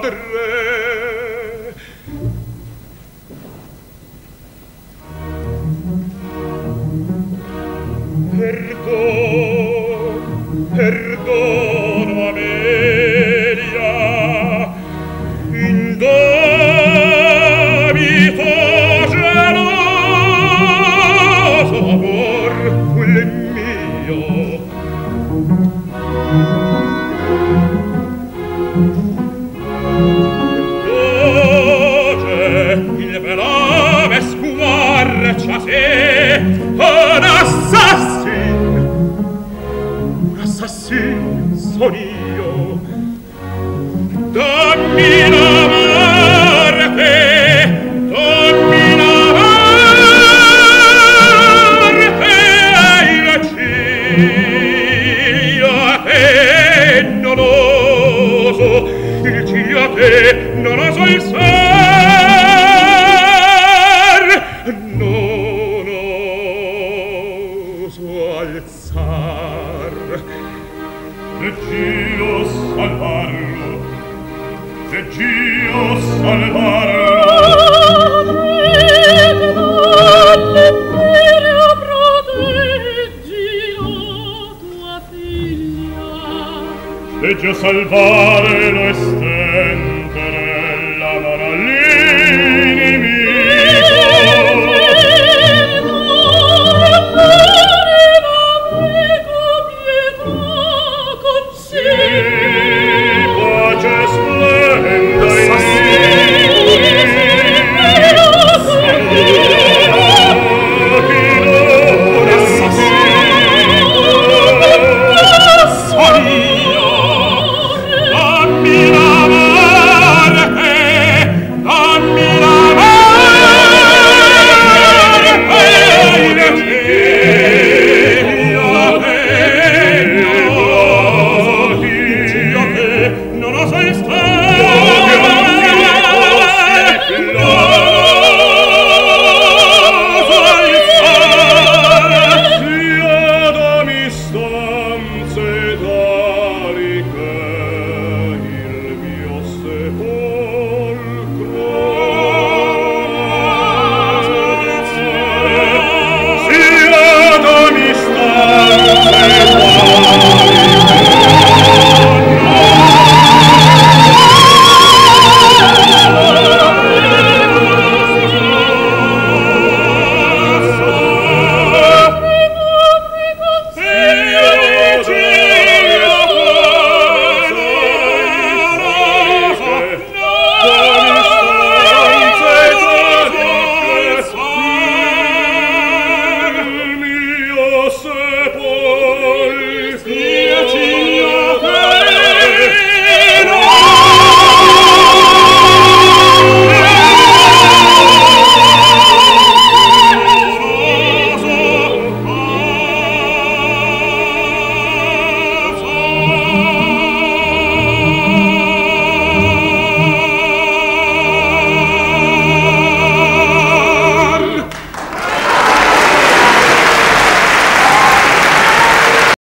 padre. Perdo, perdo pace un assassin un assassin son io. Dammi la morte dammi la morte e la cia e non oso il cia che non oso il sangue alzar Reggio salvarlo Reggio salvarlo Reggio salvarlo. Gio salvare noi